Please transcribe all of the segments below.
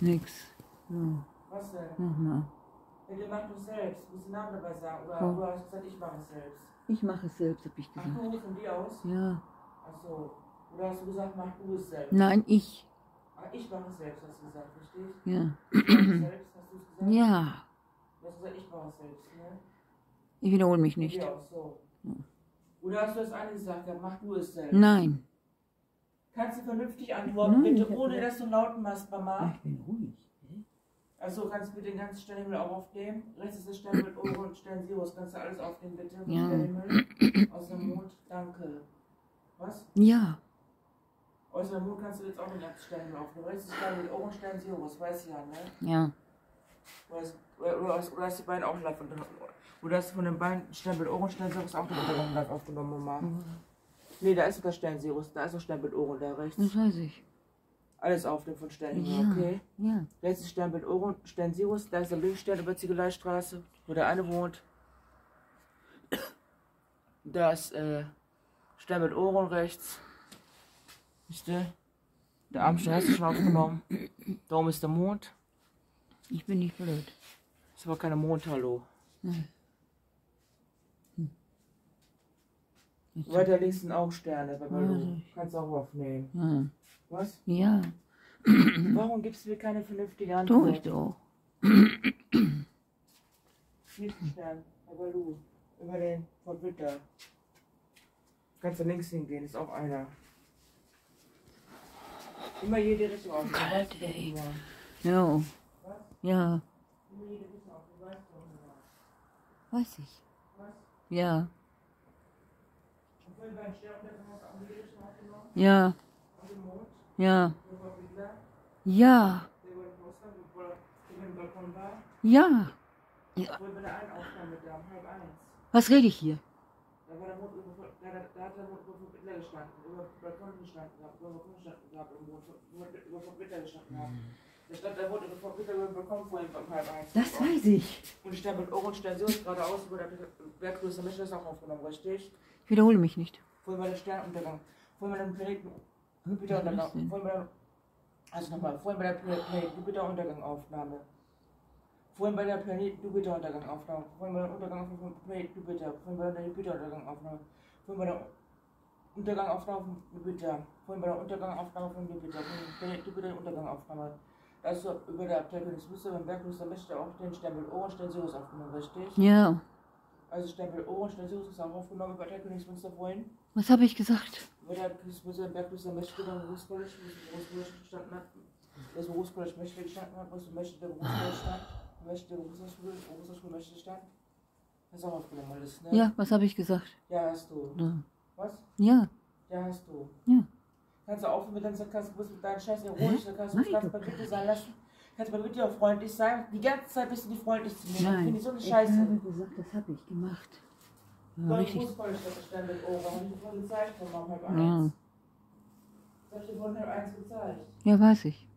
Nix. So, Was denn? nochmal. Ja, du machst du selbst. Musst du den Namen dabei sagen. Oder, Oh. oder hast du gesagt, ich mache es selbst. Ich mache es selbst, habe ich Ach, gesagt. du von dir aus? Ja. Ach so. Oder hast du gesagt, mach du es selbst? Nein, ich. Ah, ich mache es selbst, hast du gesagt, richtig? Ja. Ich mache es selbst, hast du es gesagt? Ja. Du hast gesagt, ich mache es selbst, ne? Ich wiederhole mich nicht. aus, so. Oder hast du das eine gesagt, ja, mach du es selbst? Nein. Kannst du vernünftig antworten, Nein, bitte, ohne dass du einen lauten machst, Mama? Ich bin ruhig. Also kannst du bitte den ganzen Sternhimmel auch aufnehmen. Rechts ist das Sternbild Ohren und Stern Sirius. Kannst du alles aufnehmen, bitte? Ja. Sternhimmel. Aus dem Mond, danke. Was? Ja. Aus dem Mond kannst du jetzt auch den ganzen Sternhimmel aufnehmen. Rechts ist das Sternbild Ohren und Stern Sirius, weiß ich ja, ne? Ja. Oder hast, oder, hast, oder hast die beiden auch live von Oder hast du von den beiden Sternbild Ohren und Stern Sirius auch den Untergang live aufgenommen, Mama? Nee, da ist sogar Stern Sirius, da ist auch Sternbild Ohren, da rechts. Das weiß ich. Alles aufnehmen von Sternhimmel, Ja. okay? Ja. Da ist Sternbild Oron, Stern Sirius, da ist der Linkstern über Ziegeleistraße, wo der eine wohnt. Da ist äh, Sternbild Oron rechts. Wisst ihr? Der Abendstern hast du schon aufgenommen. Da oben ist der Mond. Ich bin nicht blöd. Ist aber keine Mondhallo. Nein. Weiter links sind auch Sterne Baloo. Ja. Kannst auch aufnehmen. Was? Ja. Warum gibst du mir keine vernünftige Tu Antwort? ich doch. Stern bei Baloo. Über den von Witter. Kannst du links hingehen, ist auch einer. Immer jede Richtung auf. Kalt, Du ey. Ja. Was? Ja. Immer jede Richtung auf. Du weißt doch. Weiß ich. Was? Ja. Und vorhin beim Sternuntergang hast du auch jede Richtung Ja. Ja. Ja. Ja. Um eins. Was rede ich hier? Da, war der Mond gestanden, über Balkon gestanden über Balkon gestanden über, Mittler gestanden der Mond über Mittler über Balkon vorhin um eins. Das weiß ich. Und ich stand mit Ohren Sirius geradeaus über der Berggröße Mische das auch aufgenommen, richtig? Ich wiederhole mich nicht. Vorhin war der Sternuntergang, vorhin bei dem Planeten Jupiteruntergang, vorhin bei der, also nochmal, vorhin bei der Planeten Jupiteruntergang Aufnahme. Vorhin bei der Planet Jupiter Untergang Aufnahme. Vorhin bei der Untergang von Planet Jupiter. Vorhin bei der Jupiter Untergang Aufnahme. Vorhin bei der Untergang Aufnahme von Jupiter. Vorhin bei der Untergang Aufnahme von Jupiter. Vorhin Planet Jupiter Untergang Aufnahme. Da ist über der Abteilungsmuster beim Bergfluss der Mächte auch den Sternbild Ohren Stern Sirius aufgenommen, richtig? Ja. Also Sternbild Ohren ist auch aufgenommen über der Königsmünster vorhin. Was habe ich gesagt? Über der Königsmünster im Bergfluss der Mächte beim Berufscollege, wo das Berufscollege gestanden hat. Das Berufscollege Mächte gestanden hat, wo das Mächte der Berufscollege stand. Mächte der Berufsschule, Berufsschule Mächte stand. Hast du auch aufgenommen alles, ne? Ja, was habe ich gesagt? Ja, hast du. Ja. Was? Ja. Ja, hast du. Ja. Kannst du aufhören mit deinem Sarkasmus, mit deinen scheiß Ironisch, dann kannst du gar bitte sein lassen. Kannst bei bitte auch freundlich sein. Die ganze Zeit bist du nicht freundlich zu mir. Das Nein. Finde ich so eine Ich Scheiße. habe gesagt, das habe ich gemacht. Ja, Soll ich richtig. Fußball stellen mit Ohren? Habe ich dir vorhin gezeigt, von um halb Ja. eins. Das habe ich dir vorhin halb eins gezeigt. ja, weiß ich.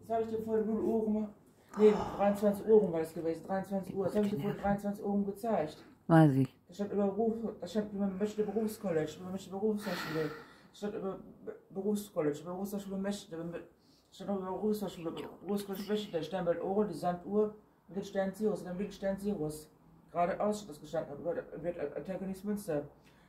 Das habe ich dir vorhin 0 Uhr gemacht. Nee, 23 Uhr war das gewesen. 23 Uhr. Das habe ich dir vorhin 23 Uhr gezeigt. Weiß ich. Da stand über Beruf, da stand über Möchte Berufscollege, über Möchte Berufshochschule. Da stand über Be- Berufscollege, über Berufshochschule Möchte. Berufscollege Möchte. Da Sternbild Ohren, die Sanduhr mit den Stern Sirius, und dann liegt Stern Sirius. Geradeaus steht das gestanden, der der Abteilung Münster.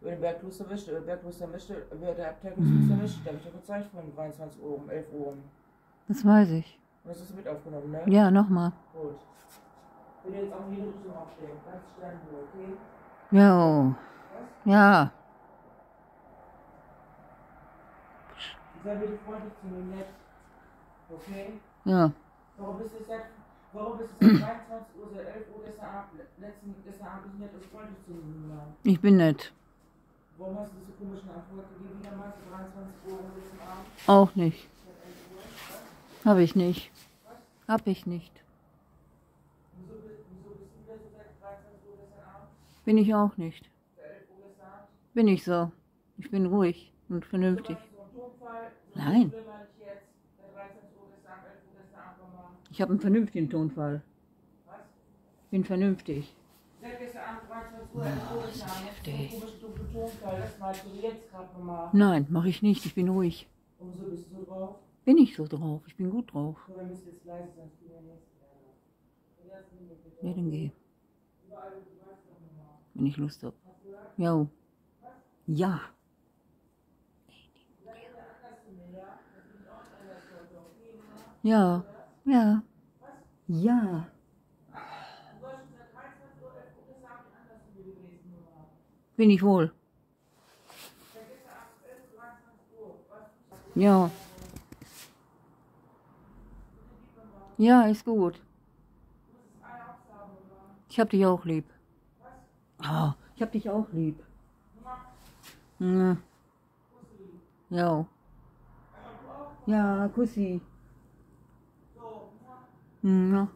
Über den Bergkloster Möchte, über den Bergkloster Möchte, über der Abteilung Münster. Da habe ich dir gezeigt von 23 Uhr um 11 Uhr. Und Das weiß ich. das hast du mit aufgenommen, ne? Ja, nochmal. Gut. Ich will jetzt auch in jede Richtung aufstehen. Ganz Sternruhe, okay? Ja. Ja. Sei bitte freundlich zu mir, nett. Okay? Ja. Warum bist du seit, warum bist du seit 23 Uhr, seit 11 Uhr gestern Abend, letzten, gestern Abend nicht nett und freundlich zu mir? Ich bin nett. Warum hast du diese komischen Antworten gegeben, wieder mal zu 23 Uhr gestern Abend, Auch nicht. seit 11 Uhr? Habe ich nicht. Hab ich nicht. Wieso, bist- wieso bist du wieder so seit 23 Uhr gestern Abend, Bin ich auch nicht. seit 11 Uhr gestern Abend? Bin ich so. Ich bin ruhig und vernünftig. Nein. Ich habe einen vernünftigen Tonfall. Was? Ich bin vernünftig. Seit gestern Abend 23 Uhr, 11 Uhr gestern Abend, so ein komischen dunklen Tonfall, das malst du jetzt gerade nochmal. Nein, mache ich nicht. Ich bin ruhig. Wieso bist du drauf? Bin ich so drauf. Ich bin gut drauf. Ja. Ja, dann geh. Wenn ich Lust hab. Jo. Ja. Ja. Ja. Ja. Bin ich wohl. Ja. Ja, ist gut. Ich hab dich auch lieb. Ah, ich hab dich auch lieb. Ja. Ja. Ja, Kussi. Hm, Ja.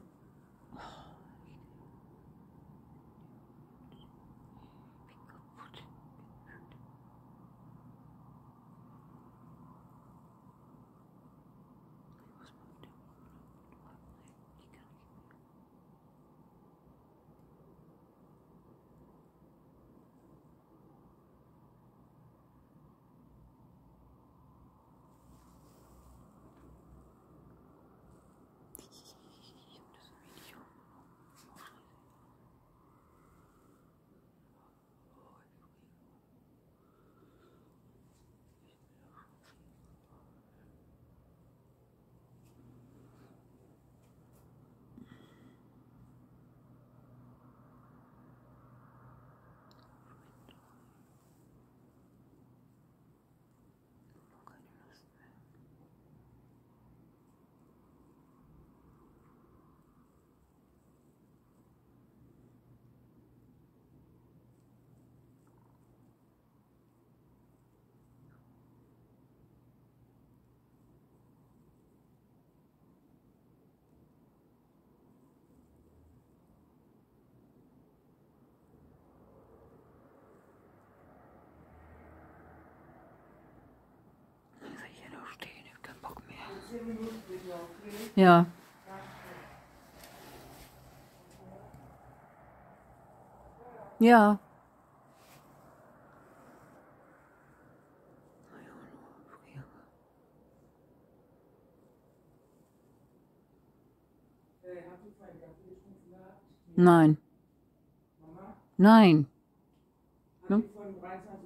Was soll ich hier noch stehen? Ich hab keinen Bock mehr. Zehn Minuten bitte, okay? Ja. Ja. Äh, habt ihr vorhin Kaffee getrunken gehabt? Nein. Mama? Nein. Habt Ja. ihr vorhin um 23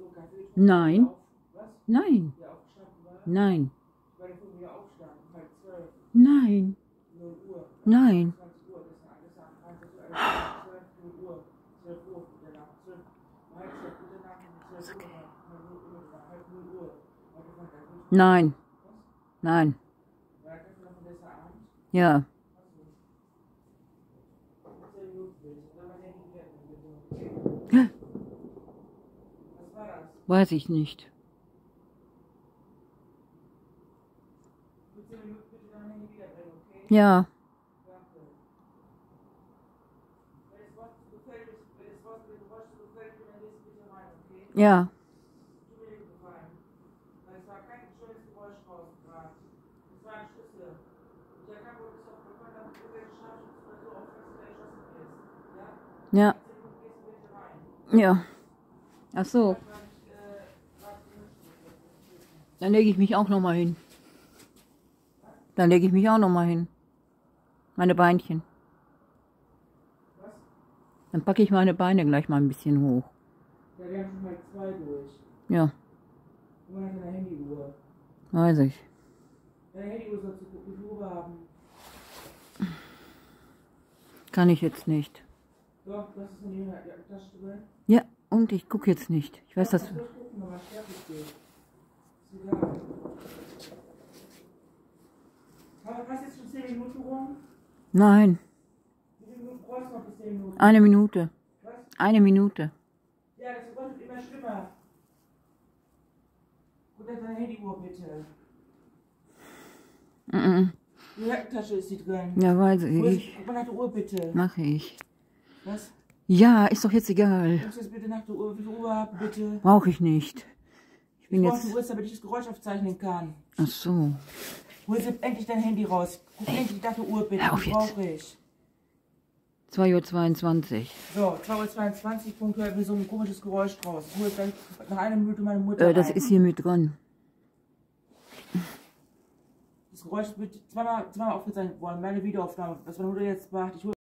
Uhr Kaffee getrunken? Nein. Nein. Ja, aufgestanden war? Nein. Weil ich vorhin wieder aufstanden, halb zwölf, Nein. 0 Uhr. Nein. 20 Uhr, das ist alles am 20 Uhr, 12, 0 Uhr, 12 Uhr, gute Nacht, 12, halb 12, gute Nacht, 12 Uhr, 0 Uhr, halb 0 Uhr. Heute von der Gute, Nein. Nein. Ja. 10 Minuten will ich, oder mein Handy wird bitte. Hä? Was war das? Weiß ich nicht. Für 10 Minuten bitte dein Handy wiederbringen, okay? Ja. Danke. Wenn das Wort zu gefällt ist, wenn das Wort mit Geräusch zu gefällt, dann lese bitte rein, Ja. Ja? Ja. Ja. Ach so. Dann lege ich mich auch noch mal hin. Dann lege ich mich auch noch mal hin. Meine Beinchen. Was? Dann packe ich meine Beine gleich mal ein bisschen hoch. Ja, wir haben schon mal zwei durch. Ja, Und man hat eine Handyuhr. weiß ich. Deine Handyuhr sollst du wie viel Uhr haben. Kann ich jetzt nicht. Doch, das ist in ihrer Tasche drin. Ja, und ich gucke jetzt nicht. Ich weiß das. Doch, durchgucken, wenn man fertig geht. Ist egal. Aber was jetzt schon 10 Minuten rum? Nein, Wie viele Minuten brauchst du noch bis 10 Minuten? eine Minute. Was? Eine Minute. Ja, das wird immer schlimmer. Guck dir deine Handyuhr bitte. Mhm. Die Jackentasche ist die drin. Ja, weiß ist, ich. guck mal nach der Uhr bitte. Mache ich. Was? Ja, ist doch jetzt egal. Guckst jetzt bitte nach der Uhr. Wie viel Uhr haben, bitte? Brauche ich nicht. Ich Ich bin brauche jetzt. eine Uhr, damit ich das Geräusch aufzeichnen kann. Ach so. Hol endlich dein Handy raus. Guck endlich nach der Uhr bitte. Hör auf jetzt. brauche ich. 2.22 Uhr. So, 2.22 Uhr, Punkt, hört mir so ein komisches Geräusch raus. Ich hole gleich nach einer Minute meine Mutter Äh, das rein. ist hier mit dran. Das Geräusch wird zweimal, zweimal aufgezeichnet worden, meine Videoaufnahme. Was man jetzt macht, ich hol